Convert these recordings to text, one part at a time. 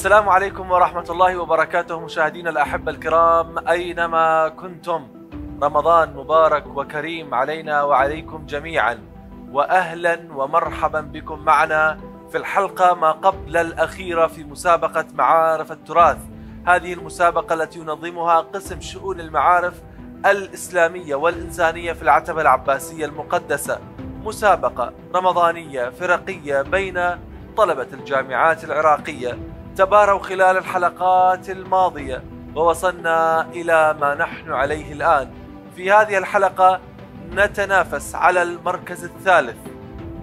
السلام عليكم ورحمة الله وبركاته مشاهدينا الأحبة الكرام أينما كنتم؟ رمضان مبارك وكريم علينا وعليكم جميعا وأهلا ومرحبا بكم معنا في الحلقة ما قبل الأخيرة في مسابقة معارف التراث. هذه المسابقة التي ينظمها قسم شؤون المعارف الإسلامية والإنسانية في العتبة العباسية المقدسة. مسابقة رمضانية فرقية بين طلبة الجامعات العراقية. تباروا خلال الحلقات الماضية ووصلنا إلى ما نحن عليه الآن. في هذه الحلقة نتنافس على المركز الثالث.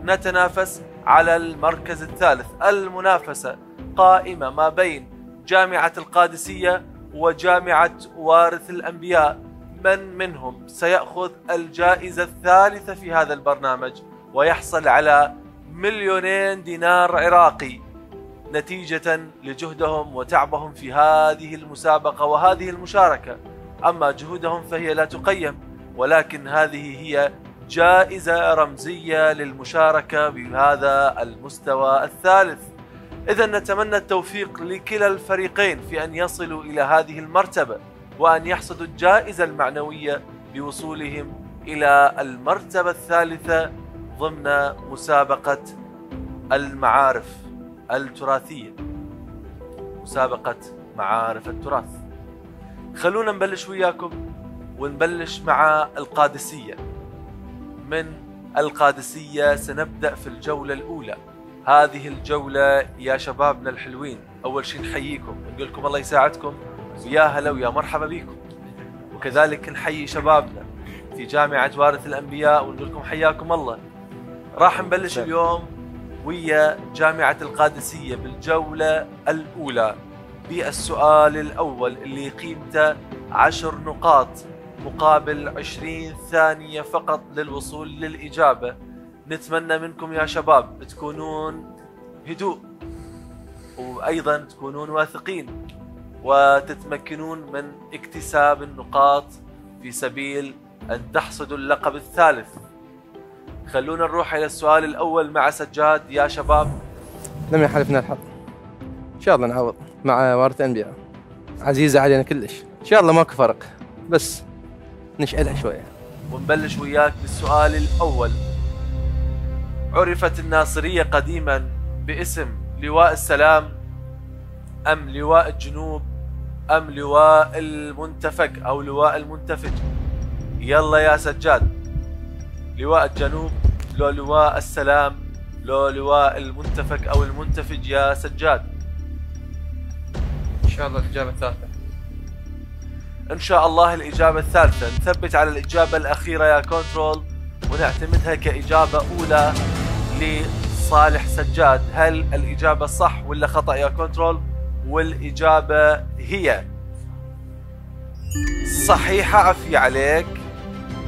نتنافس على المركز الثالث. المنافسة قائمة ما بين جامعة القادسية وجامعة وارث الأنبياء. من منهم سيأخذ الجائزة الثالثة في هذا البرنامج ويحصل على مليونين دينار عراقي. نتيجة لجهدهم وتعبهم في هذه المسابقة وهذه المشاركة. أما جهودهم فهي لا تقيم ولكن هذه هي جائزة رمزية للمشاركة بهذا المستوى الثالث. إذا نتمنى التوفيق لكلا الفريقين في أن يصلوا إلى هذه المرتبة وأن يحصدوا الجائزة المعنوية بوصولهم إلى المرتبة الثالثة ضمن مسابقة المعارف. التراثية مسابقة معارف التراث. خلونا نبلش وياكم ونبلش مع القادسية. من القادسية سنبدأ في الجولة الأولى. هذه الجولة يا شبابنا الحلوين أول شيء نحييكم نقول لكم الله يساعدكم. ويا هلا ويا مرحبا بكم. وكذلك نحيي شبابنا في جامعة وارث الأنبياء ونقول لكم حياكم الله. راح نبلش اليوم ويا جامعة القادسية بالجولة الأولى. بالسؤال الأول اللي قيمته عشر نقاط مقابل عشرين ثانية فقط للوصول للإجابة. نتمنى منكم يا شباب تكونون هدوء وأيضا تكونون واثقين وتتمكنون من اكتساب النقاط في سبيل أن تحصدوا اللقب الثالث. خلونا نروح إلى السؤال الأول مع سجاد. يا شباب. لم يحالفنا الحظ إن شاء الله نعوض مع وارث أنبياء. عزيزه علينا كلش. إن شاء الله ماكو فرق. بس نشعلها شوية. ونبلش وياك بالسؤال الأول. عرفت الناصرية قديما باسم لواء السلام أم لواء الجنوب أم لواء المنتفق أو لواء المنتفج؟ يلا يا سجاد. لواء الجنوب لو لواء السلام لو لواء المنتفق أو المنتفج يا سجاد. إن شاء الله الإجابة الثالثة. إن شاء الله الإجابة الثالثة. نثبت على الإجابة الأخيرة يا كنترول ونعتمدها كإجابة أولى لصالح سجاد. هل الإجابة صح ولا خطأ يا كنترول؟ والإجابة هي صحيحة عفي عليك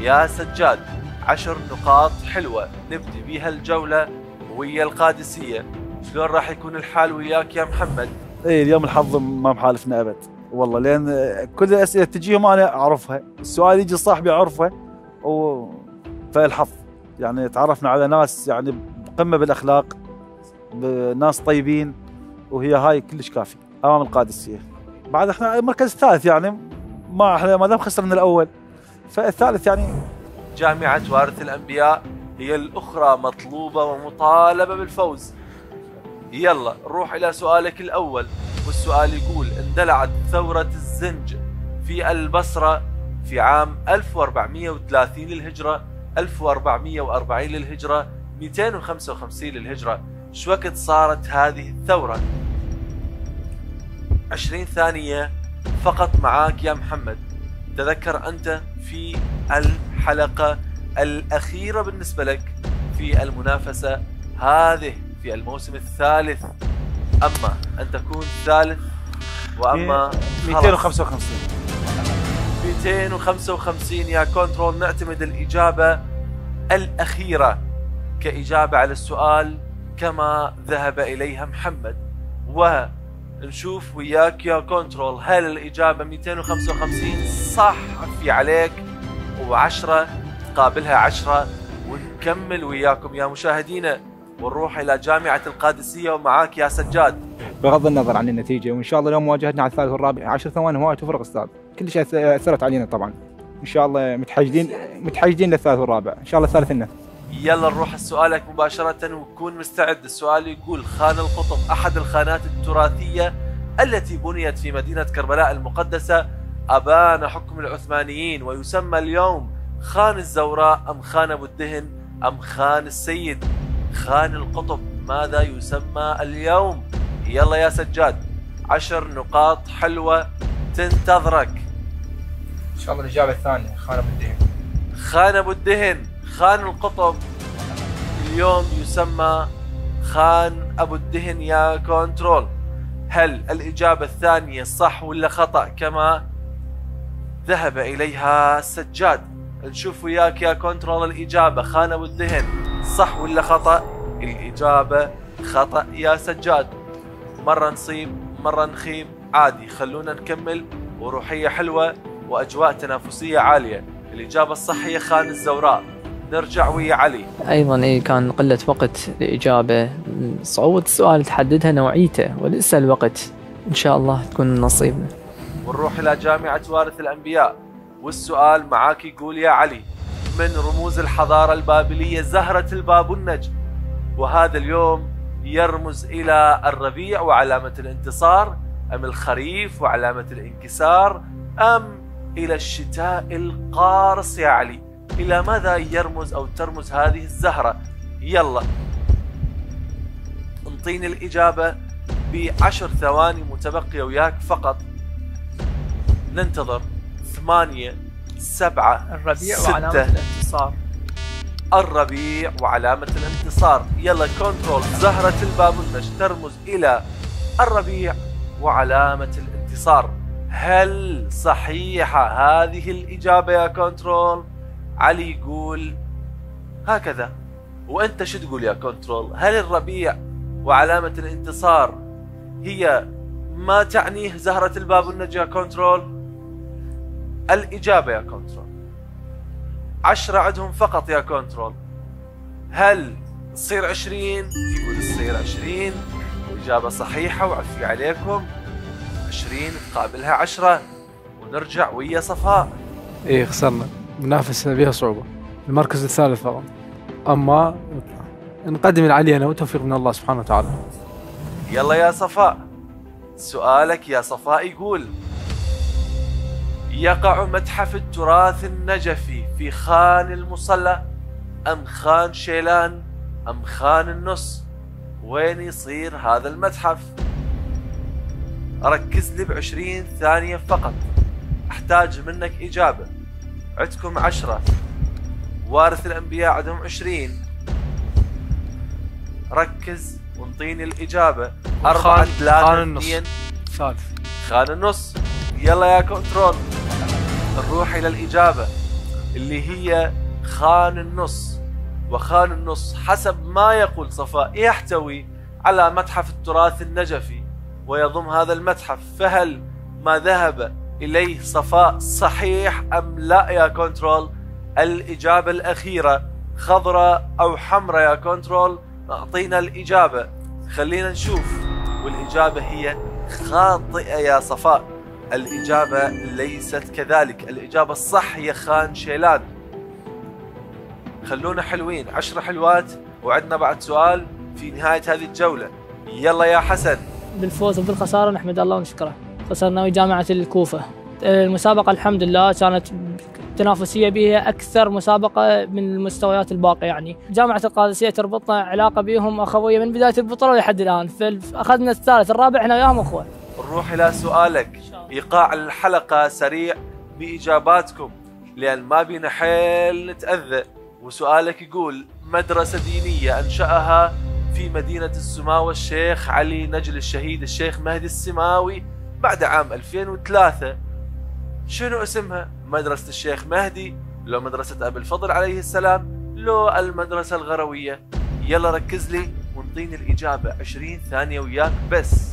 يا سجاد. عشر نقاط حلوة نبدي بيها الجولة ويا القادسية. شلون راح يكون الحال وياك يا محمد؟ إي اليوم الحظ ما محالفنا أبد. والله لأن كل الأسئلة تجيهم أنا أعرفها. السؤال يجي صاحبي أعرفه و فالحظ. يعني تعرفنا على ناس يعني قمة بالأخلاق ناس طيبين وهي هاي كلش كافي أمام القادسية. بعد إحنا المركز الثالث يعني ما إحنا ما دام خسرنا الأول. فالثالث يعني جامعة وارث الأنبياء هي الأخرى مطلوبة ومطالبة بالفوز. يلا نروح إلى سؤالك الأول والسؤال يقول اندلعت ثورة الزنج في البصرة في عام 1430 للهجرة 1440 للهجرة 255 للهجرة. شو وقت صارت هذه الثورة؟ 20 ثانية فقط معاك يا محمد. تذكر أنت في الحلقة الأخيرة بالنسبة لك في المنافسة هذه في الموسم الثالث. أما أن تكون ثالث وأما خلاص. 255 255 يا كنترول. نعتمد الإجابة الأخيرة كإجابة على السؤال كما ذهب إليها محمد ونشوف وياك يا كنترول. هل الإجابة 255 صح في عليك. وعشرة تقابلها عشرة. ونكمل وياكم يا مشاهدينا. ونروح إلى جامعة القادسية ومعاك يا سجاد. بغض النظر عن النتيجة وإن شاء الله لو مواجهتنا على الثالث والرابع. 10 ثواني هواي تفرق أستاذ. كل شيء أثرت علينا طبعا. إن شاء الله متحشدين متحشدين للثالث والرابع. إن شاء الله الثالث لنا يلا نروح لسؤالك مباشرة وكون مستعد. السؤال يقول خان القطب أحد الخانات التراثية التي بنيت في مدينة كربلاء المقدسة؟ أبان حكم العثمانيين ويسمى اليوم خان الزوراء أم خان أبو الدهن أم خان السيد؟ خان القطب ماذا يسمى اليوم؟ يلا يا سجاد. عشر نقاط حلوة تنتظرك. إن شاء الله الإجابة الثانية خان أبو الدين خان أبو الدهن. خان القطب. اليوم يسمى خان أبو الدهن يا كنترول هل الإجابة الثانية صح ولا خطأ؟ كما ذهب إليها سجاد. نشوف وياك يا كنترول الإجابة. خان أبو الدهن صح ولا خطأ؟ الإجابة خطأ يا سجاد. مرة نصيب مرة نخيب. عادي خلونا نكمل. وروحية حلوة وأجواء تنافسية عالية. الإجابة الصحية خان الزوراء. نرجع ويا علي. أيضا اي كان قلة وقت الاجابه صعوبه السؤال تحددها نوعيته ولسه الوقت. إن شاء الله تكون نصيبنا ونروح إلى جامعة وارث الأنبياء. والسؤال معاك يقول يا علي من رموز الحضارة البابلية زهرة البابونج وهذا اليوم يرمز إلى الربيع وعلامة الانتصار أم الخريف وعلامة الانكسار أم إلى الشتاء القارص يا علي؟ إلى ماذا يرمز أو ترمز هذه الزهرة؟ يلا. انطيني الإجابة بعشر ثواني متبقيه وياك فقط. ننتظر ثمانية سبعة الربيع ستة. وعلامة الانتصار. الربيع وعلامة الانتصار. يلا كنترول. زهرة البابونج ترمز إلى الربيع وعلامة الانتصار. هل صحيحة هذه الإجابة يا كنترول؟ علي يقول هكذا. وأنت شو تقول يا كنترول؟ هل الربيع وعلامة الانتصار هي ما تعنيه زهرة البابونج يا كنترول؟ الإجابة يا كنترول. عشرة عندهم فقط يا كنترول. هل تصير عشرين؟ يقول تصير عشرين. وإجابة صحيحة وعفي عليكم. عشرين تقابلها عشرة. ونرجع ويا صفاء. إيه خسرنا. منافسة بها صعوبة. المركز الثالث فقط. أما نقدم العلي أنا وتوفيق من الله سبحانه وتعالى. يلا يا صفاء سؤالك يا صفاء يقول يقع متحف التراث النجفي في خان المصلى؟ أم خان شيلان؟ أم خان النص؟ وين يصير هذا المتحف؟ ركز لي بعشرين ثانية فقط. أحتاج منك إجابة. عندكم عشرة. وارث الأنبياء عندهم عشرين. ركز وانطيني الإجابة. أربعة خان- ثلاثة خان النص. اثنين. ثالث. خان النص. يلا يا كنترول. نروح إلى الإجابة اللي هي خان النص. وخان النص حسب ما يقول صفاء يحتوي على متحف التراث النجفي ويضم هذا المتحف. فهل ما ذهب إليه صفاء صحيح أم لا يا كنترول؟ الإجابة الأخيرة خضراء أو حمراء يا كنترول أعطينا الإجابة. خلينا نشوف. والإجابة هي خاطئة يا صفاء. الإجابة ليست كذلك. الإجابة الصح هي خان شيلان. خلونا حلوين. عشر حلوات وعندنا بعد سؤال في نهاية هذه الجولة. يلا يا حسن. بالفوز وبالخسارة نحمد الله ونشكره. خسرنا ويا جامعة الكوفة. المسابقة الحمد لله كانت تنافسية بها أكثر مسابقة من المستويات الباقية يعني. جامعة القادسية تربطنا علاقة بهم أخوية من بداية البطولة لحد الآن. فأخذنا الثالث الرابع إحنا وياهم أخوة. نروح إلى سؤالك. إيقاع الحلقة سريع بإجاباتكم لأن ما بينا حيل نتأذى. وسؤالك يقول مدرسة دينية أنشأها في مدينة السماوة الشيخ علي نجل الشهيد الشيخ مهدي السماوي بعد عام 2003 شنو اسمها؟ مدرسة الشيخ مهدي لو مدرسة أبي الفضل عليه السلام لو المدرسة الغروية. يلا ركز لي وانطيني الإجابة. 20 ثانية وياك بس.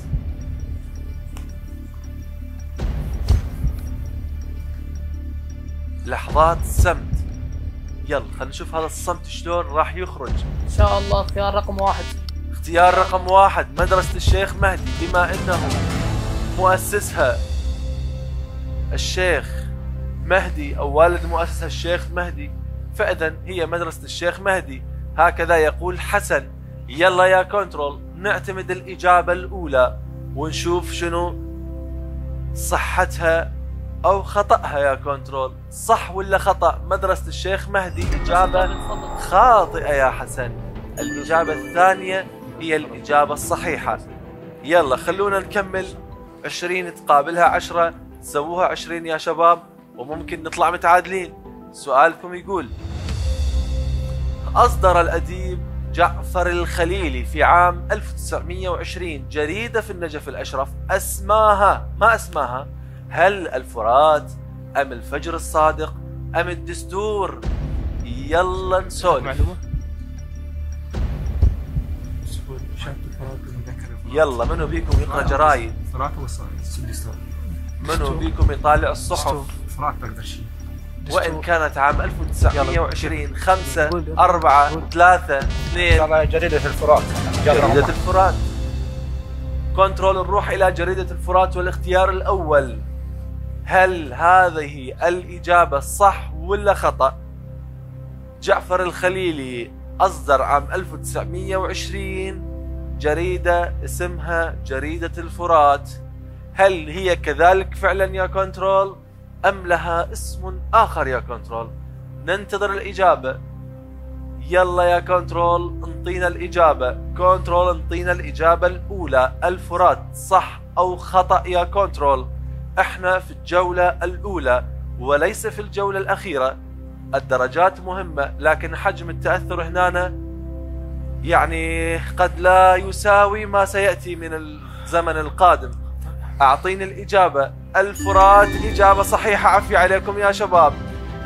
لحظات صمت يلا خلينا نشوف هذا الصمت شلون راح يخرج. إن شاء الله خيار رقم واحد. اختيار رقم واحد مدرسة الشيخ مهدي بما إنه مؤسسها الشيخ مهدي أو والد مؤسسها الشيخ مهدي. فاذا هي مدرسة الشيخ مهدي. هكذا يقول حسن. يلا يا كنترول نعتمد الإجابة الأولى ونشوف شنو صحتها أو خطأها يا كنترول. صح ولا خطأ؟ مدرسة الشيخ مهدي إجابة خاطئة يا حسن. الإجابة الثانية هي الإجابة الصحيحة. يلا خلونا نكمل عشرين تقابلها عشرة سووها عشرين يا شباب وممكن نطلع متعادلين. سؤالكم يقول أصدر الأديب جعفر الخليلي في عام 1920 جريدة في النجف الأشرف أسماها ما أسماها؟ هل الفرات أم الفجر الصادق أم الدستور؟ يلا نسولف. يلا منو بيكم يقرأ جرايد؟ والسدستان منو بيكم يطالع الصحف؟ فرات بقدر شيء وإن كانت عام 1920 5 4 3 2 الله جريدة الفرات. جريدة الفرات. كنترول نروح إلى جريدة الفرات والاختيار الأول. هل هذه الإجابة صح ولا خطأ؟ جعفر الخليلي أصدر عام 1920 جريدة اسمها جريدة الفرات. هل هي كذلك فعلا يا كنترول؟ أم لها اسم آخر يا كنترول؟ ننتظر الإجابة. يلا يا كنترول انطينا الإجابة. كنترول انطينا الإجابة الأولى. الفرات صح أو خطأ يا كنترول؟ إحنا في الجولة الأولى وليس في الجولة الأخيرة. الدرجات مهمة لكن حجم التأثير هنا يعني قد لا يساوي ما سيأتي من الزمن القادم. أعطيني الإجابة. الفرات إجابة صحيحة. عفي عليكم يا شباب.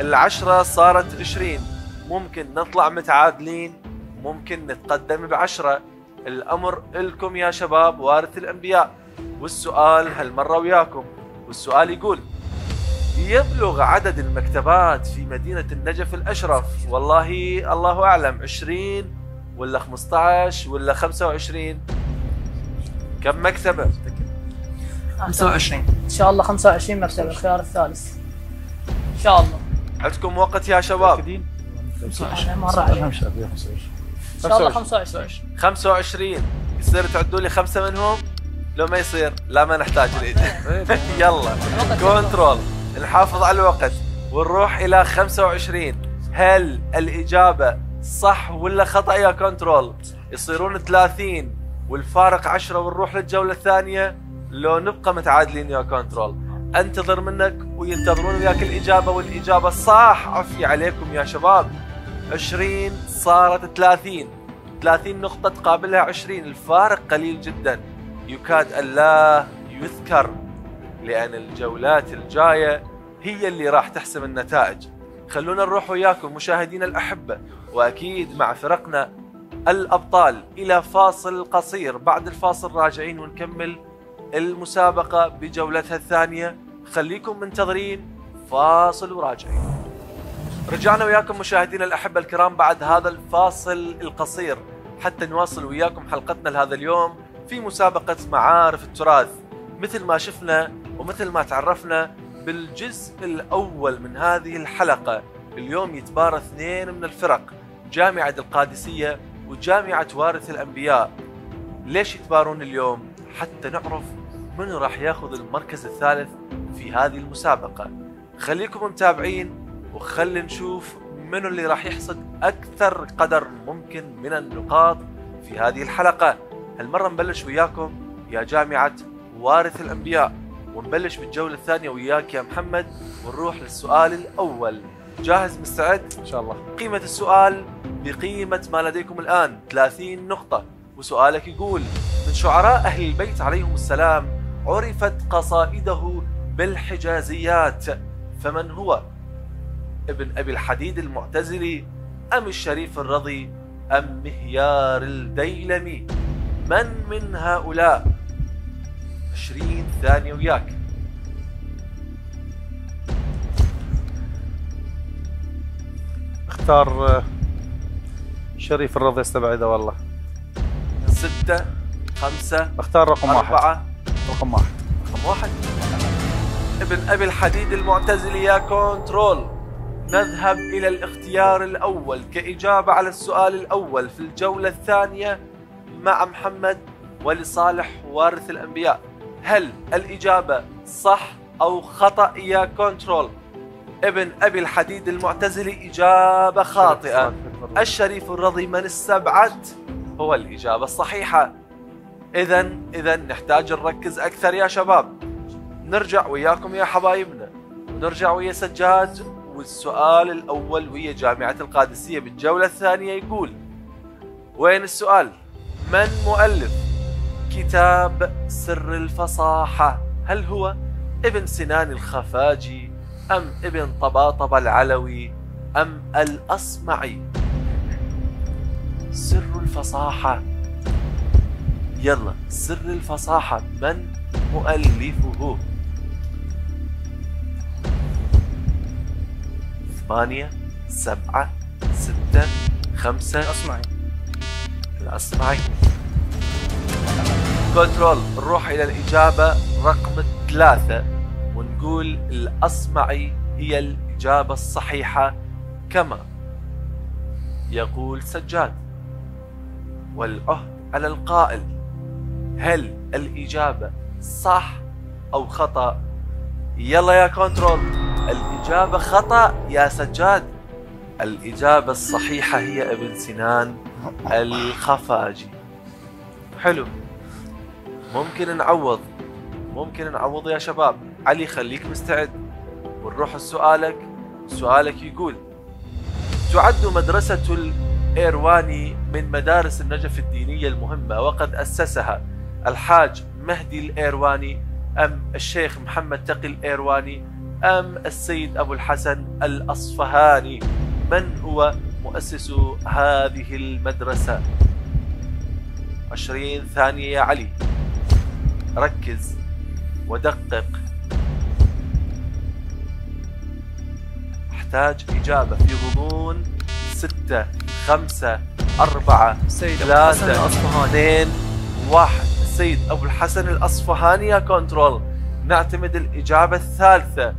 العشرة صارت عشرين. ممكن نطلع متعادلين. ممكن نتقدم بعشرة. الأمر إلكم يا شباب وارث الأنبياء. والسؤال هالمرة وياكم؟ والسؤال يقول يبلغ عدد المكتبات في مدينة النجف الأشرف. والله الله أعلم 20 ولا 15 ولا 25 كم مكتبة؟ 25 إن شاء الله 25 مكتب الخيار الثالث. إن شاء الله. عندكم وقت يا شباب؟ أنا مرة عليك. إن شاء الله 25 25 يصير تعدوا لي خمسة منهم؟ لو ما يصير لا ما نحتاج الإجابة يلا. كنترول. نحافظ على الوقت. ونروح إلى 25 هل الإجابة صح ولا خطأ يا كنترول؟ يصيرون 30 والفارق 10 ونروح للجولة الثانية؟ لو نبقى متعادلين يا كنترول. أنتظر منك وينتظرون وياك الإجابة والإجابة صح. عفي عليكم يا شباب. 20 صارت 30 30 نقطة تقابلها 20 الفارق قليل جدا. يكاد ألا يذكر لأن الجولات الجاية هي اللي راح تحسم النتائج. خلونا نروح وياكم مشاهدينا الأحبة. وأكيد مع فرقنا الأبطال إلى فاصل قصير. بعد الفاصل راجعين ونكمل المسابقة بجولتها الثانية. خليكم منتظرين. فاصل وراجعين. رجعنا وياكم مشاهدينا الأحبة الكرام بعد هذا الفاصل القصير. حتى نواصل وياكم حلقتنا لهذا اليوم في مسابقة معارف التراث. مثل ما شفنا ومثل ما تعرفنا بالجزء الأول من هذه الحلقة. اليوم يتبارى اثنين من الفرق. جامعة القادسية وجامعة وارث الأنبياء. ليش يتبارون اليوم؟ حتى نعرف من راح ياخذ المركز الثالث في هذه المسابقة. خليكم متابعين وخلي نشوف منو اللي راح يحصد أكثر قدر ممكن من النقاط في هذه الحلقة. هالمرة نبلش وياكم يا جامعة وارث الأنبياء. ونبلش بالجولة الثانية وياك يا محمد ونروح للسؤال الأول. جاهز مستعد؟ إن شاء الله. قيمة السؤال بقيمة ما لديكم الآن. 30 نقطة. وسؤالك يقول من شعراء أهل البيت عليهم السلام عرفت قصائده بالحجازيات فمن هو؟ ابن أبي الحديد المعتزلي أم الشريف الرضي أم مهيار الديلمي؟ من من هؤلاء؟ 20 ثانية وياك. اختار شريف الرضا استبعده والله. ستة خمسة اختار رقم واحد. أربعة. رقم واحد. رقم واحد. ابن أبي الحديد المعتزلي يا كنترول. نذهب إلى الاختيار الأول كإجابة على السؤال الأول في الجولة الثانية مع محمد ولصالح وارث الأنبياء. هل الإجابة صح أو خطأ يا كنترول؟ ابن أبي الحديد المعتزلي إجابة خاطئة. الشريف الرضي من استبعد هو الإجابة الصحيحة. إذا إذا نحتاج نركز أكثر يا شباب. نرجع وياكم يا حبايبنا. ونرجع ويا سجاد. والسؤال الأول ويا جامعة القادسية بالجولة الثانية يقول وين السؤال؟ من مؤلف كتاب سر الفصاحة؟ هل هو ابن سنان الخفاجي؟ أم ابن طباطبة العلوي أم الأصمعي؟ سر الفصاحة. يلا سر الفصاحة. من مؤلفه؟ ثمانية سبعة ستة خمسة. أسمعي الأصمعي. كنترول نروح إلى الإجابة رقم ثلاثة. ونقول الأصمعي هي الإجابة الصحيحة كما يقول سجاد. والعهد على القائل هل الإجابة صح أو خطأ؟ يلا يا كنترول. الإجابة خطأ يا سجاد. الإجابة الصحيحة هي ابن سنان الخفاجي. حلو. ممكن نعوض. ممكن نعوض يا شباب. علي خليك مستعد ونروح لسؤالك سؤالك يقول تعد مدرسة الإيرواني من مدارس النجف الدينية المهمة وقد أسسها الحاج مهدي الإيرواني أم الشيخ محمد تقي الإيرواني أم السيد أبو الحسن الأصفهاني؟ من هو مؤسس هذه المدرسة؟ عشرين ثانية يا علي. ركز ودقق. احتاج إجابة في غضون ستة خمسة أربعة سيد ثلاثة اثنين واحد. السيد أبو الحسن الأصفهاني يا كنترول. نعتمد الإجابة الثالثة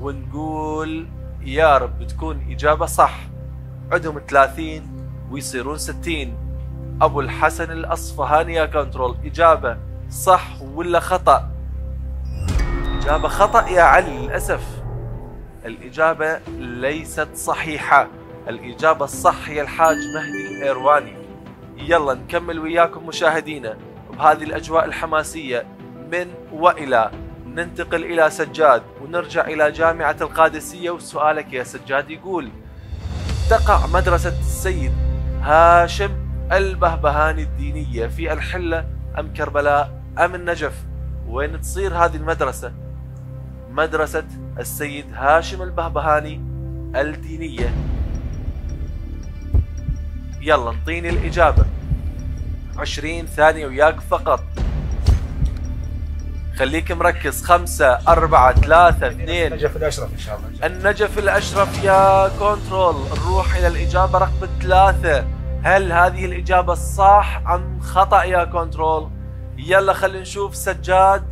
ونقول يا رب تكون إجابة صح. عندهم 30 ويصيرون 60 أبو الحسن الأصفهاني يا كنترول. إجابة صح ولا خطأ؟ إجابة خطأ يا علي للأسف. الإجابة ليست صحيحة. الإجابة الصح هي الحاج مهدي الإيرواني. يلا نكمل وياكم مشاهدينا بهذه الأجواء الحماسية من وإلى. ننتقل إلى سجاد ونرجع إلى جامعة القادسية وسؤالك يا سجاد يقول تقع مدرسة السيد هاشم البهبهاني الدينية في الحلة أم كربلاء أم النجف؟ وين تصير هذه المدرسة؟ مدرسة السيد هاشم البهبهاني الدينية. يلا انطيني الإجابة. عشرين ثانية وياك فقط. خليك مركز. خمسة أربعة ثلاثة اثنين. نجف الأشرف إن شاء الله. النجف الأشرف يا كنترول نروح إلى الإجابة رقم ثلاثة. هل هذه الإجابة صح أم خطأ يا كنترول يلا خلينا نشوف سجاد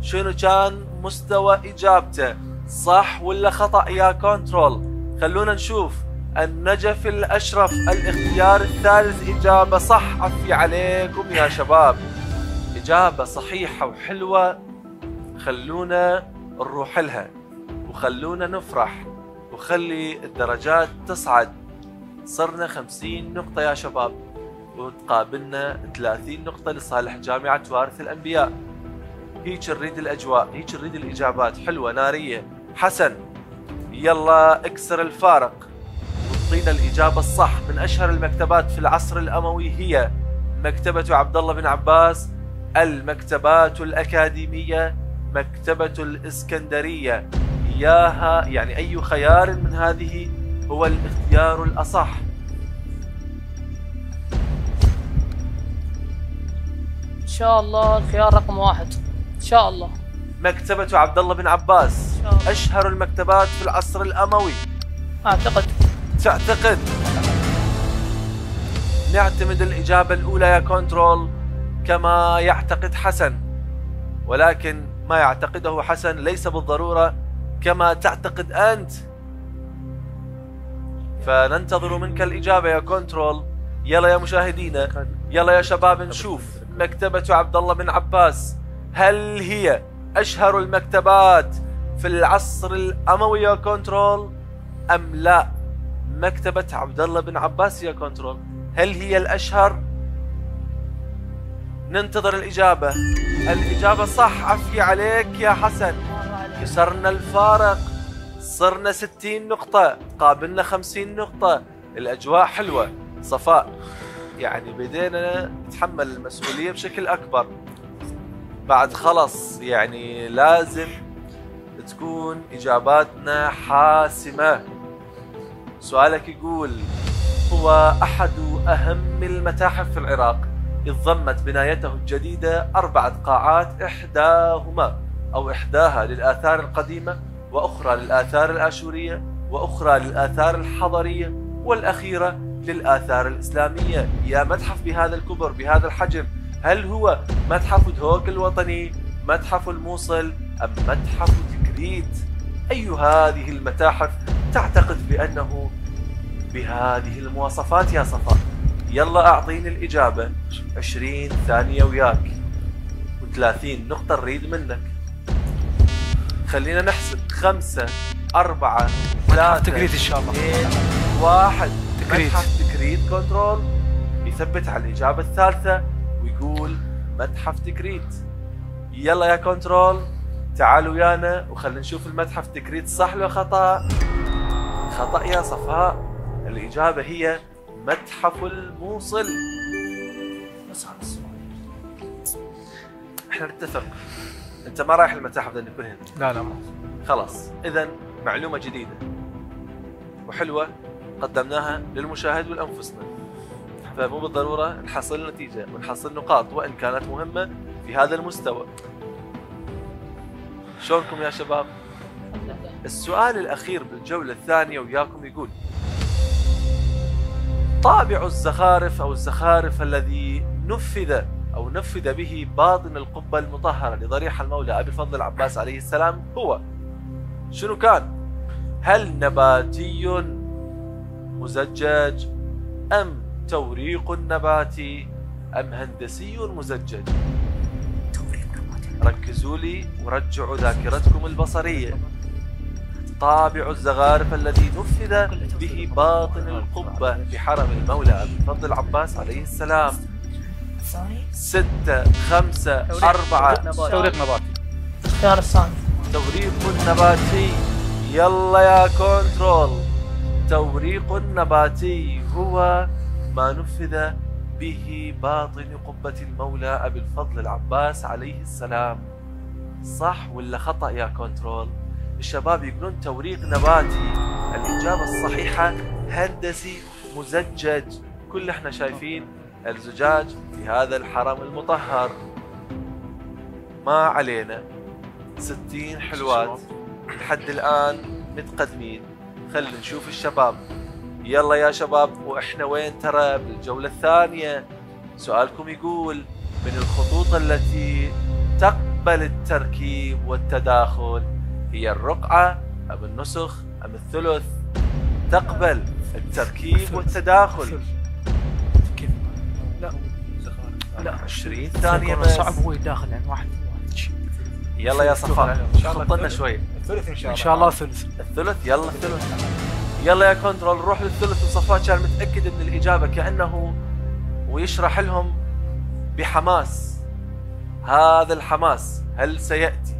شنو كان مستوى إجابته. صح ولا خطأ يا كنترول؟ خلونا نشوف. النجف الأشرف الاختيار الثالث. إجابة صح. عفي عليكم يا شباب. إجابة صحيحة وحلوة. خلونا نروح لها. وخلونا نفرح. وخلي الدرجات تصعد. صرنا خمسين نقطة يا شباب. وتقابلنا 30 نقطة لصالح جامعة وارث الأنبياء. هيك نريد الأجواء. هيك نريد الإجابات. حلوة نارية. حسن يلا اكسر الفارق. واعطينا الإجابة الصح. من أشهر المكتبات في العصر الأموي هي مكتبة عبد الله بن عباس المكتبات الأكاديمية مكتبة الإسكندرية. إياها يعني أي خيار من هذه هو الاختيار الأصح. إن شاء الله الخيار رقم واحد. إن شاء الله. مكتبة عبد الله بن عباس. أشهر المكتبات في العصر الأموي. أعتقد. تعتقد. نعتمد الإجابة الأولى يا كنترول كما يعتقد حسن. ولكن ما يعتقده حسن ليس بالضرورة كما تعتقد أنت. فننتظر منك الإجابة يا كنترول. يلا يا مشاهدينا. يلا يا شباب نشوف مكتبة عبد الله بن عباس. هل هي أشهر المكتبات في العصر الأموي يا كنترول؟ أم لا؟ مكتبة عبد الله بن عباس يا كنترول. هل هي الأشهر؟ ننتظر الإجابة. الإجابة صح عفي عليك يا حسن. كسرنا الفارق. صرنا 60 نقطة قابلنا 50 نقطة. الأجواء حلوة صفاء. يعني بدينا نتحمل المسؤولية بشكل أكبر. بعد خلص يعني لازم تكون إجاباتنا حاسمة. سؤالك يقول هو أحد أهم المتاحف في العراق؟ إذ ضمت بنايته الجديدة أربعة قاعات إحداهما أو إحداها للآثار القديمة وأخرى للآثار الآشورية وأخرى للآثار الحضرية والأخيرة للآثار الإسلامية. يا متحف بهذا الكبر بهذا الحجم. هل هو متحف دهوك الوطني متحف الموصل أم متحف تكريت أي هذه المتاحف تعتقد بأنه بهذه المواصفات يا صفاء يلا أعطيني الإجابة. 20 ثانية وياك. و30 نقطة نريد منك. خلينا نحسب. خمسة أربعة ثلاثة تكريت إن شاء الله. اثنين واحد. تكريت. متحف تكريت كنترول يثبت على الإجابة الثالثة ويقول متحف تكريت. يلا يا كنترول تعالوا ويانا وخلينا نشوف المتحف تكريت. صح ولا خطأ؟ خطأ يا صفاء. الإجابة هي متحف الموصل. بس هذا السؤال إحنا نتفق. أنت ما رايح المتاحف لأن هنا. لا لا ما. خلاص. اذا معلومة جديدة وحلوة قدمناها للمشاهد ولانفسنا فمو بالضرورة نحصل نتيجة ونحصل نقاط وإن كانت مهمة في هذا المستوى شلونكم يا شباب السؤال الأخير بالجولة الثانية وياكم يقول طابع الزخارف أو الزخارف الذي نفذ أو نفذ به باطن القبة المطهرة لضريح المولى أبي الفضل العباس عليه السلام هو شنو كان؟ هل نباتي مزجج أم توريق نباتي ام هندسي مزجج؟ ركزوا لي ورجعوا ذاكرتكم البصرية. طابع الزخارف الذي نفذ به باطن القبة في حرم المولى أبي الفضل العباس عليه السلام. ستة خمسة أربعة. توريق نباتي الخيار الثاني توريق نباتي يلا يا كنترول. توريق نباتي هو ما نفذ به باطن قبة المولى أبي الفضل العباس عليه السلام. صح ولا خطأ يا كنترول؟ الشباب يقولون توريق نباتي. الإجابة الصحيحة هندسي مزجج. كل إحنا شايفين الزجاج في هذا الحرم المطهر. ما علينا. ستين حلوات. لحد الآن متقدمين. خلينا نشوف الشباب. يلا يا شباب وإحنا وين ترى؟ بالجولة الثانية. سؤالكم يقول من الخطوط التي تقبل التركيب والتداخل هي الرقعة أم النسخ أم الثلث؟ تقبل التركيب والتداخل. كيف لا. لا 20 ثانية بس. صعب هو يداخل يعني واحد. يلا يا صفاء خطنا الثلث. شوي. الثلث إن شاء الله. إن شاء الله ثلث. الثلث يلا الثلث. يلا يا كنترول نروح للثلث وصفاء كان متأكد من الإجابة كأنه ويشرح لهم بحماس. هذا الحماس هل سيأتي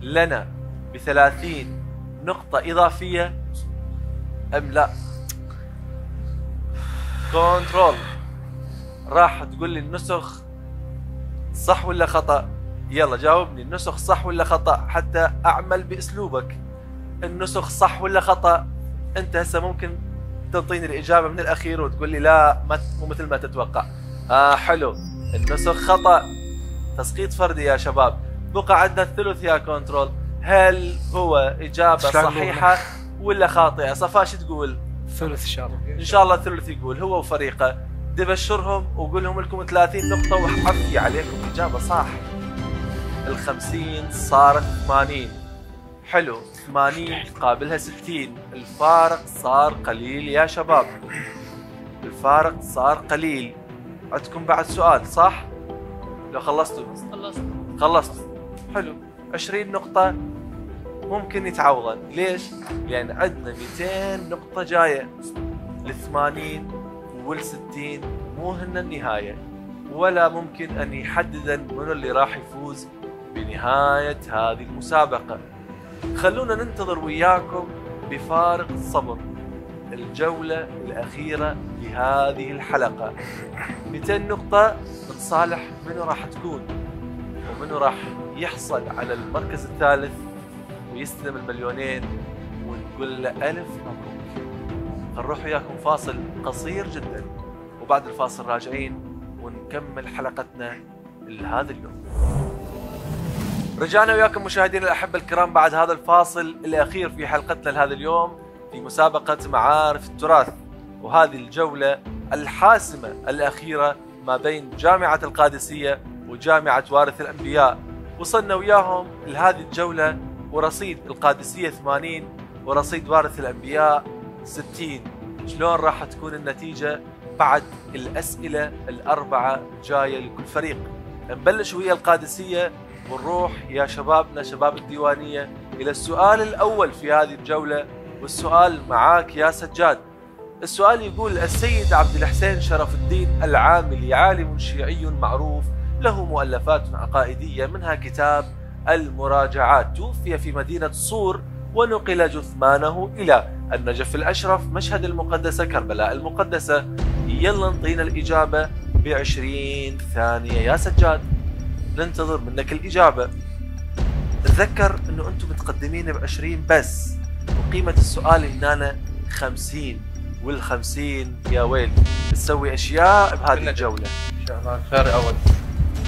لنا بثلاثين نقطة إضافية أم لا؟ كنترول راح تقول لي النسخ صح ولا خطأ؟ يلا جاوبني النسخ صح ولا خطأ؟ حتى أعمل بأسلوبك. النسخ صح ولا خطأ؟ أنت هسه ممكن تعطيني الإجابة من الأخير وتقول لي لا ما مو مثل ما تتوقع. آه حلو. النسخ خطأ. تسقيط فردي يا شباب. بقى عندنا الثلث يا كنترول. هل هو نقول؟ صحيحة ولا خاطئة؟ صفاء شو تقول؟ ثلث إن شاء الله. إن شاء الله الثلث يقول هو وفريقه. بدي ابشرهم واقول لهم لكم 30 نقطة وحفي عليكم إجابة صح. ال 50 صارت 80 حلو. 80 تقابلها 60 الفارق صار قليل يا شباب. الفارق صار قليل. عندكم بعد سؤال صح؟ لو خلصتوا. خلصت خلصتوا. حلو. 20 نقطة ممكن يتعوضن. ليش؟ لأن عندنا 200 نقطة جاية. ال 80 وال 60 مو هن النهاية. ولا ممكن أن يحددن منو اللي راح يفوز بنهاية هذه المسابقة. خلونا ننتظر وياكم بفارق الصبر الجولة الأخيرة لهذه الحلقة. 200 نقطة بنصالح منو راح تكون؟ ومنو راح يحصل على المركز الثالث ويستلم المليونين ونقول له ألف مبروك. نروح وياكم فاصل قصير جدا. وبعد الفاصل راجعين ونكمل حلقتنا لهذا اليوم. رجعنا وياكم مشاهدينا الأحبة الكرام بعد هذا الفاصل الأخير في حلقتنا لهذا اليوم في مسابقة معارف التراث وهذه الجولة الحاسمة الأخيرة ما بين جامعة القادسية وجامعة وارث الأنبياء. وصلنا وياهم لهذه الجولة ورصيد القادسية 80 ورصيد وارث الأنبياء 60 شلون راح تكون النتيجة بعد الأسئلة الأربعة جاية لكل فريق؟ نبلش ويا القادسية ونروح يا شبابنا شباب الديوانية إلى السؤال الأول في هذه الجولة والسؤال معاك يا سجاد. السؤال يقول السيد عبد الحسين شرف الدين العاملي عالم شيعي معروف له مؤلفات عقائدية منها كتاب المراجعات. توفي في مدينة صور ونقل جثمانه إلى النجف الأشرف مشهد المقدسة كربلاء المقدسة. يلا نطينا الإجابة بعشرين ثانية. يا سجاد. ننتظر منك الإجابة. تذكر أنه أنتم متقدمين بعشرين بس وقيمة السؤال هنا خمسين والخمسين يا ويل. تسوي أشياء بهذه الجولة. إن شاء الله خير أول.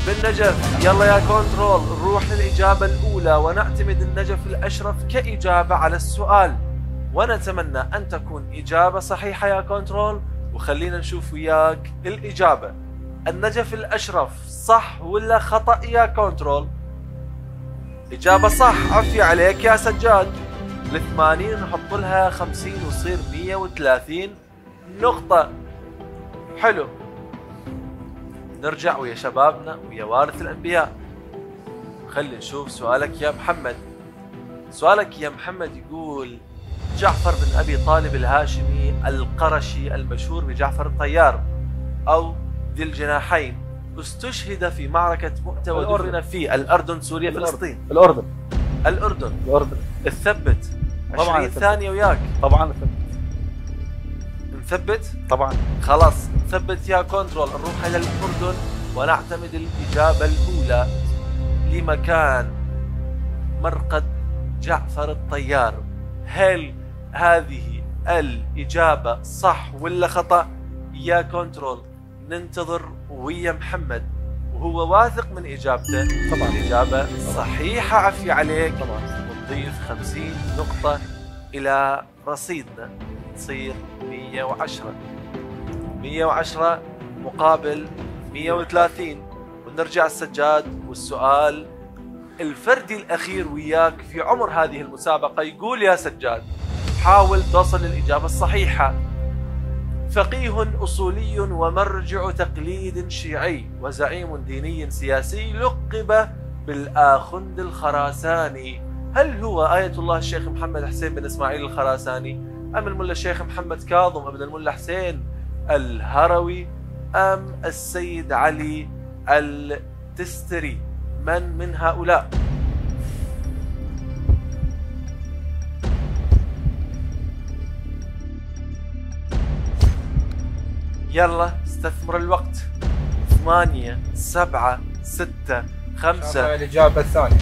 بالنجف. يلا يا كنترول نروح للإجابة الأولى ونعتمد النجف الأشرف كإجابة على السؤال. ونتمنى أن تكون إجابة صحيحة يا كنترول وخلينا نشوف وياك الإجابة. النجف الأشرف. صح ولا خطأ يا كنترول؟ إجابة صح عفي عليك يا سجاد. ال 80 نحط لها 50 وتصير 130 نقطة. حلو. نرجع ويا شبابنا ويا وارث الأنبياء. خلي نشوف سؤالك يا محمد. سؤالك يا محمد يقول جعفر بن أبي طالب الهاشمي القرشي المشهور بجعفر الطيار أو ذي الجناحين. استشهد في معركة مؤتة ودفن في الأردن سوريا فلسطين. الأردن. الأردن. الأردن. الثبت. طبعاً 20 أثبت. ثانية وياك. طبعا نثبت؟ طبعا. خلاص. ثبت يا كنترول نروح إلى الأردن ونعتمد الإجابة الأولى لمكان مرقد جعفر الطيار. هل هذه الإجابة صح ولا خطأ؟ يا كنترول ننتظر ويا محمد وهو واثق من إجابته طبعا. الاجابه صحيحة عفي عليك. طبعا. ونضيف 50 نقطة إلى رصيدنا. تصير 110 110 مقابل 130 ونرجع السجاد والسؤال الفردي الأخير وياك في عمر هذه المسابقة. يقول يا سجاد حاول توصل للإجابة الصحيحة. فقيه أصولي ومرجع تقليد شيعي وزعيم ديني سياسي لقب بالآخند الخراساني. هل هو آية الله الشيخ محمد حسين بن إسماعيل الخراساني؟ أم الملا الشيخ محمد كاظم ابن الملا حسين الهروي؟ أم السيد علي التستري؟ من من هؤلاء؟ يلا استثمر الوقت. ثمانية سبعة ستة خمسة. الإجابة الثانية.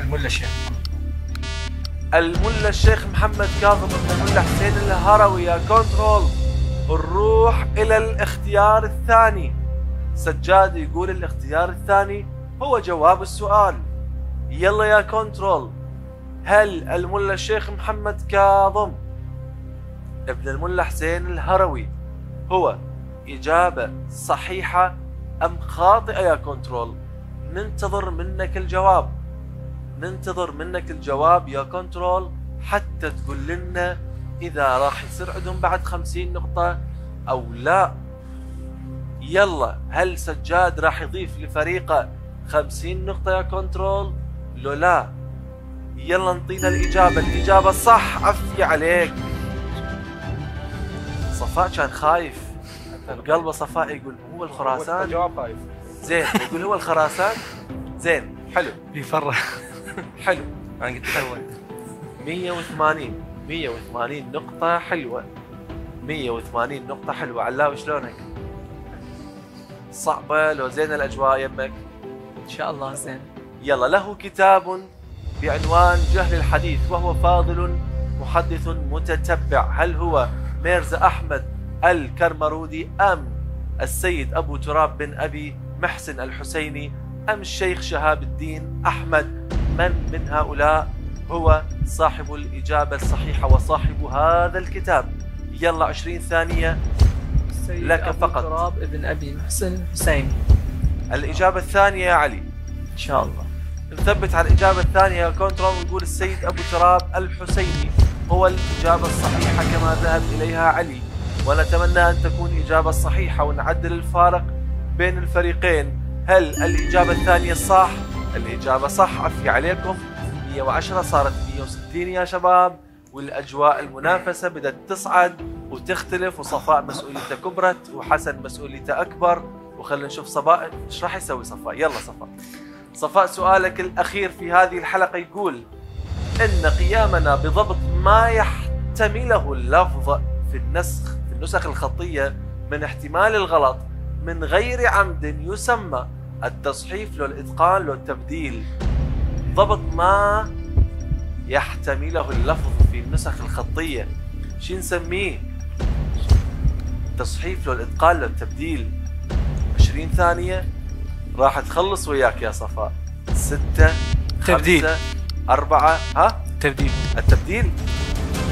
الملا الشيخ الملا الشيخ محمد كاظم بن الملا حسين الهروي يا كنترول. نروح إلى الاختيار الثاني. سجاد يقول الاختيار الثاني هو جواب السؤال. يلا يا كنترول. هل الملا الشيخ محمد كاظم ابن الملا حسين الهروي هو إجابة صحيحة أم خاطئة يا كنترول؟ ننتظر منك الجواب. ننتظر منك الجواب يا كنترول حتى تقول لنا إذا راح يصير عندهم بعد خمسين نقطة أو لا. يلا هل سجاد راح يضيف لفريقه خمسين نقطة يا كنترول؟ لو لا يلا نطينا الإجابة. الإجابة الصح عفي عليك. صفاء كان خايف. بقلبه صفاء يقول هو الخراسان. جواب خايف زين يقول هو الخراسان. زين. حلو. بيفرح حلو. أنا قلت الأول 180 180 نقطة حلوة. 180 نقطة حلوة. علاوي شلونك؟ صعبة. لو زين الأجواء يمك. إن شاء الله زين. يلا له كتاب بعنوان جهل الحديث وهو فاضل محدث متتبع. هل هو ميرزا أحمد الكرمرودي أم السيد أبو تراب بن أبي محسن الحسيني أم الشيخ شهاب الدين أحمد من من هؤلاء هو صاحب الإجابة الصحيحة وصاحب هذا الكتاب. يلا 20 ثانية السيد لك أبو فقط. تراب ابن أبي محسن حسين الإجابة الثانية يا علي. إن شاء الله. نثبت على الإجابة الثانية يا كنترول ونقول السيد أبو تراب الحسيني هو الإجابة الصحيحة كما ذهب إليها علي. ونتمنى أن تكون إجابة صحيحة ونعدل الفارق بين الفريقين. هل الإجابة الثانية صح؟ الإجابة صح. عفي عليكم. 110 صارت 160 يا شباب. والأجواء المنافسة بدأت تصعد وتختلف وصفاء مسؤوليته كبرت وحسن مسؤوليته أكبر. وخلينا نشوف صفاء إيش راح يسوي صفاء؟ يلا صفاء. صفاء سؤالك الأخير في هذه الحلقة يقول إن قيامنا بضبط ما يحتمله اللفظ في النسخ النسخ الخطية من احتمال الغلط من غير عمد يسمى التصحيف لو الإتقان لو التبديل ضبط ما يحتمله اللفظ في النسخ الخطية. شو نسميه؟ تصحيف لو الإتقان لو التبديل 20 ثانية. راح تخلص وياك يا صفاء. ستة تبديل. خمسة أربعة ها؟ تبديل. التبديل.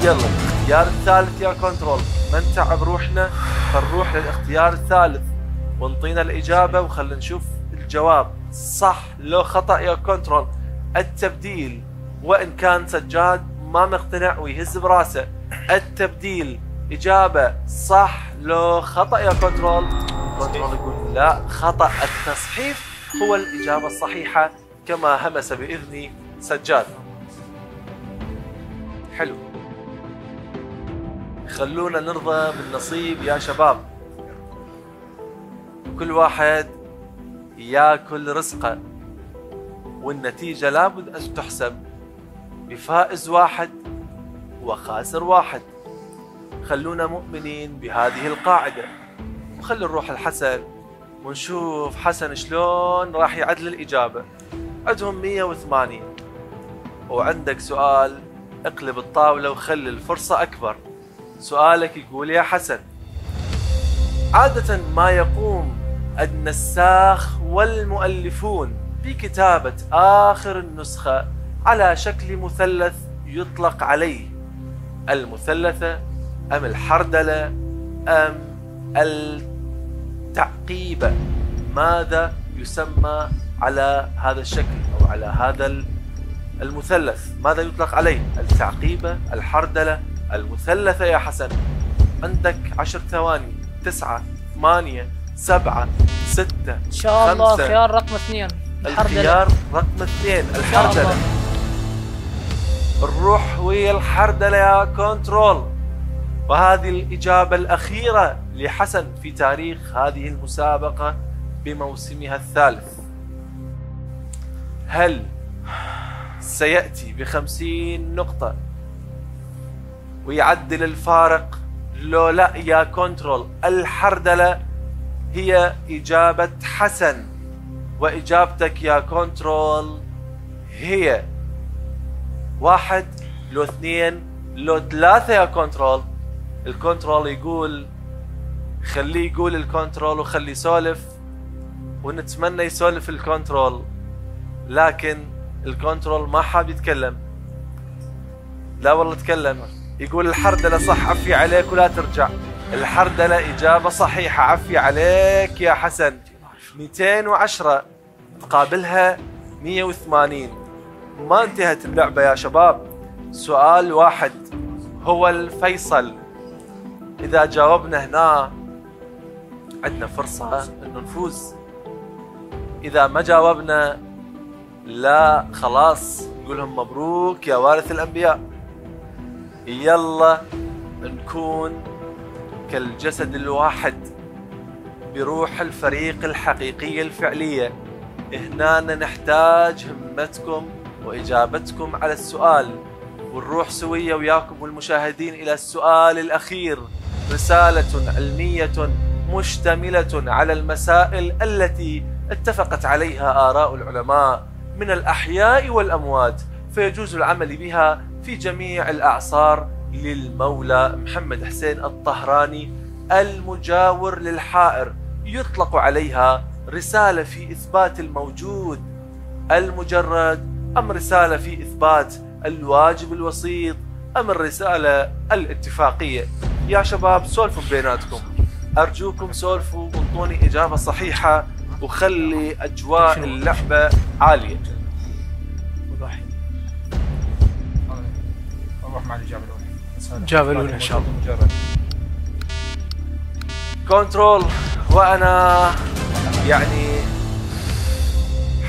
يلا الاختيار الثالث يا كنترول. ما نتعب روحنا؟ فنروح للاختيار الثالث. وانطينا الإجابة وخلينا نشوف الجواب. صح لو خطأ يا كنترول. التبديل. وإن كان سجاد ما مقتنع ويهز براسه. التبديل. إجابة صح لو خطأ يا كنترول. كنترول يقول لا خطأ. التصحيف هو الإجابة الصحيحة كما همس بإذن سجاد. حلو. خلونا نرضى بالنصيب يا شباب. كل واحد ياكل رزقه والنتيجة لابد أن تحسب بفائز واحد وخاسر واحد. خلونا مؤمنين بهذه القاعدة. وخلي نروح الحسن ونشوف حسن شلون راح يعدل الإجابة. عندهم 180 وعندك سؤال اقلب الطاولة وخلي الفرصة أكبر. سؤالك يقول يا حسن عادة ما يقوم النساخ والمؤلفون بكتابة آخر النسخة على شكل مثلث يطلق عليه المثلثة أم الحردلة أم التعقيبة ماذا يسمى على هذا الشكل أو على هذا المثلث؟ ماذا يطلق عليه؟ التعقيبة الحردلة المثلثة يا حسن. عندك عشر ثواني. تسعة ثمانية سبعة ستة إن شاء الله خمسة. خيار رقم اثنين. الحردلة. الخيار رقم اثنين. إن الحردلة. نروح ويا الحردلة يا كنترول. وهذه الإجابة الأخيرة لحسن في تاريخ هذه المسابقة بموسمها الثالث. هل سيأتي بخمسين نقطة؟ ويعدل الفارق. لو لا يا كنترول. الحردلة هي إجابة حسن. وإجابتك يا كنترول هي واحد لو اثنين لو ثلاثة يا كنترول. الكنترول يقول خليه يقول الكنترول وخليه يسولف. ونتمنى يسولف الكنترول لكن الكنترول ما حاب يتكلم. لا والله تكلم. يقول الحردلة صح عفية عليك ولا ترجع. الحردلة إجابة صحيحة عفي عليك يا حسن. 210 تقابلها 180 ما انتهت اللعبة يا شباب. سؤال واحد هو الفيصل. إذا جاوبنا هنا عندنا فرصة إنه نفوز. إذا ما جاوبنا لا خلاص نقول لهم مبروك يا وارث الأنبياء. يلا نكون كالجسد الواحد بروح الفريق الحقيقية الفعلية. هنا نحتاج همتكم وإجابتكم على السؤال. ونروح سوية وياكم والمشاهدين إلى السؤال الأخير. رسالة علمية مشتملة على المسائل التي اتفقت عليها آراء العلماء. من الأحياء والأموات فيجوز العمل بها في جميع الأعصار للمولى محمد حسين الطهراني المجاور للحائر يطلق عليها رسالة في إثبات الموجود. المجرد أم رسالة في إثبات الواجب الوسيط أم الرسالة الاتفاقية؟ يا شباب سولفوا بيناتكم. أرجوكم سولفوا وانطوني إجابة صحيحة وخلي أجواء اللعبة عالية. نروح مع الاجابه الاولى الإجابة الأولى إن شاء الله. مجرد. كنترول وأنا يعني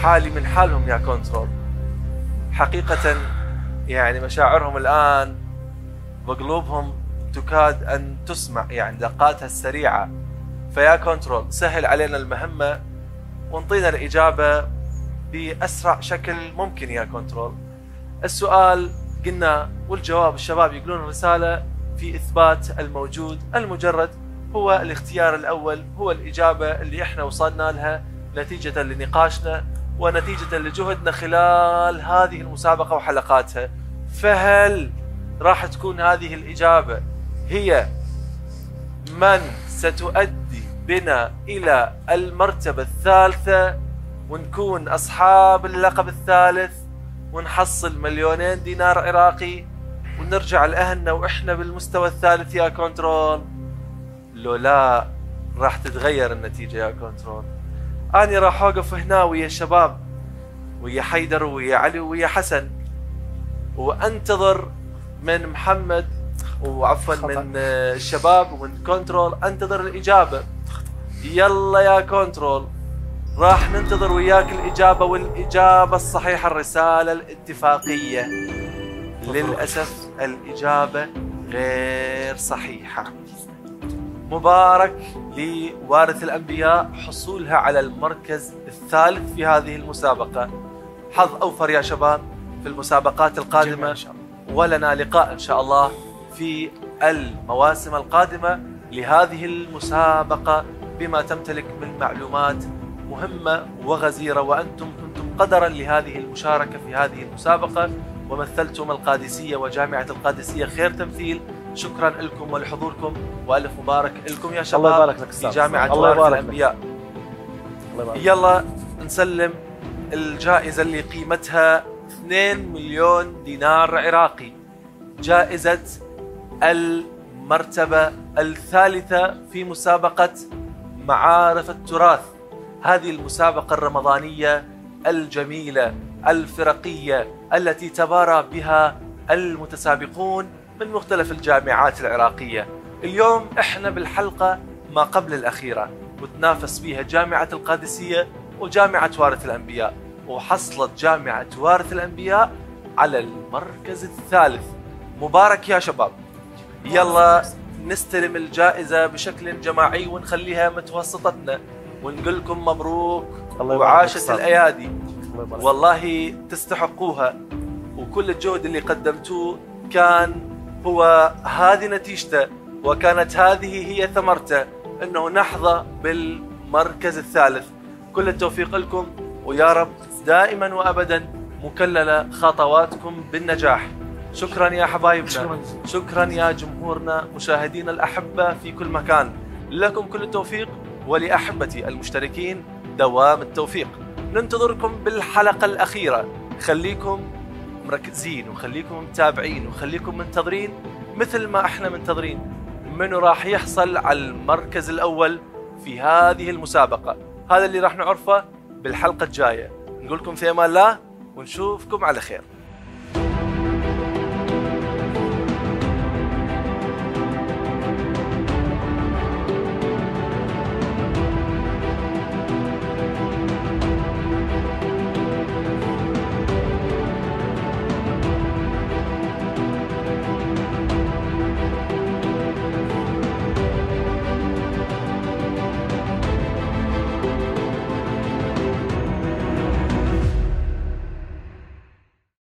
حالي من حالهم يا كنترول. حقيقة يعني مشاعرهم الآن وقلوبهم تكاد أن تسمع يعني دقاتها السريعة. فيا كنترول سهل علينا المهمة وانطينا الإجابة بأسرع شكل ممكن يا كنترول. السؤال قلنا والجواب الشباب يقولون الرسالة في إثبات الموجود. المجرد هو الاختيار الأول هو الإجابة اللي إحنا وصلنا لها نتيجة لنقاشنا ونتيجة لجهدنا خلال هذه المسابقة وحلقاتها. فهل راح تكون هذه الإجابة هي من ستؤدي بنا إلى المرتبة الثالثة ونكون أصحاب اللقب الثالث؟ ونحصل مليونين دينار عراقي ونرجع لأهلنا وإحنا بالمستوى الثالث يا كنترول لو لا راح تتغير النتيجة يا كنترول أنا راح أوقف هنا ويا الشباب ويا حيدر ويا علي ويا حسن. وأنتظر من محمد وعفوا من آه، الشباب ومن كنترول أنتظر الإجابة. يلا يا كنترول راح ننتظر وياك الإجابة والإجابة الصحيحة الرسالة الاتفاقية. للأسف الإجابة غير صحيحة. مبارك لوارث الأنبياء حصولها على المركز الثالث في هذه المسابقة. حظ أوفر يا شباب في المسابقات القادمة. إن شاء الله. ولنا لقاء إن شاء الله في المواسم القادمة لهذه المسابقة بما تمتلك من معلومات مهمة وغزيرة وأنتم كنتم قدرا لهذه المشاركة في هذه المسابقة ومثلتم القادسية وجامعة القادسية خير تمثيل شكرا لكم ولحضوركم وألف مبارك لكم يا شباب الله يبارك لك في. جامعة الله يبارك. الأنبياء الله يبارك. يلا نسلم الجائزة اللي قيمتها 2 مليون دينار عراقي جائزة المرتبة الثالثة في مسابقة معارف التراث هذه المسابقة الرمضانية الجميلة الفرقية التي تبارى بها المتسابقون من مختلف الجامعات العراقية. اليوم إحنا بالحلقة ما قبل الأخيرة وتنافس فيها جامعة القادسية وجامعة وارث الأنبياء. وحصلت جامعة وارث الأنبياء على المركز الثالث. مبارك يا شباب. يلا نستلم الجائزة بشكل جماعي ونخليها متوسطتنا. ونقول لكم مبروك الله يبارك وعاشت أستاذ. الأيادي. الله. والله تستحقوها. وكل الجهد اللي قدمتوه كان هو هذه نتيجته وكانت هذه هي ثمرته إنه نحظى بالمركز الثالث. كل التوفيق لكم ويا رب دائما وابدا مكللة خطواتكم بالنجاح. شكرا يا حبايبنا. شكراً. شكرا يا جمهورنا مشاهدينا الأحبة في كل مكان. لكم كل التوفيق. ولاحبتي المشتركين دوام التوفيق. ننتظركم بالحلقة الأخيرة. خليكم مركزين وخليكم متابعين وخليكم منتظرين مثل ما إحنا منتظرين ومنو راح يحصل على المركز الأول في هذه المسابقة. هذا اللي راح نعرفه بالحلقة الجاية. نقول لكم في أمان الله ونشوفكم على خير.